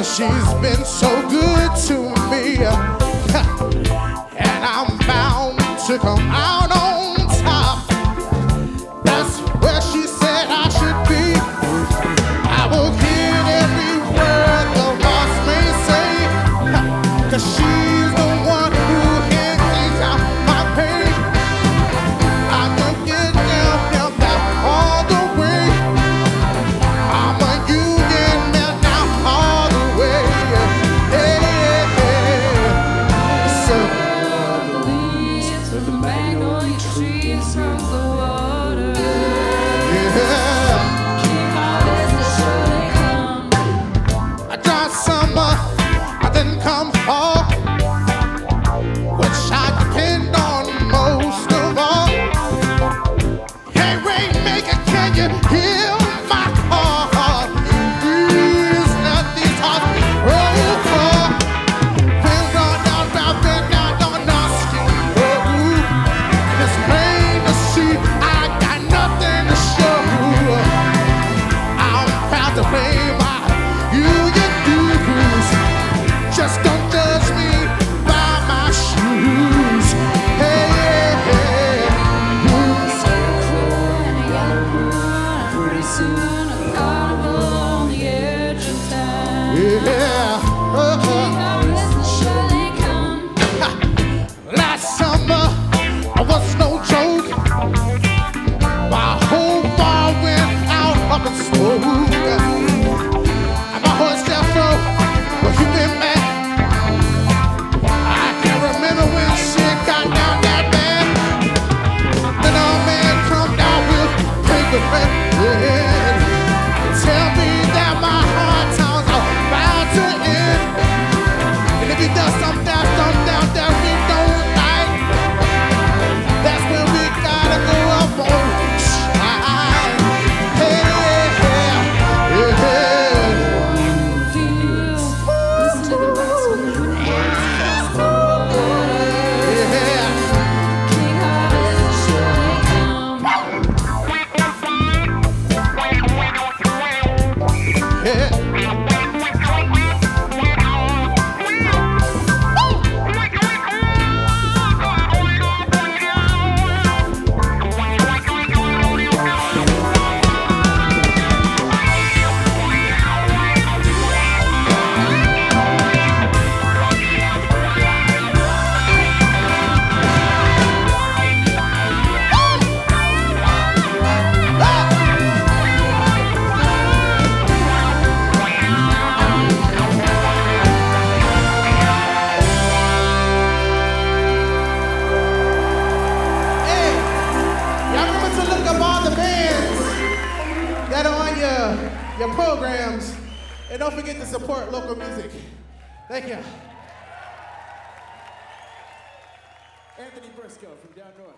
She's been so good to me, and I'm bound to come out. I know you trees from the wall. your, programs. And don't forget to support local music. Thank you. Anthony Briscoe from down north.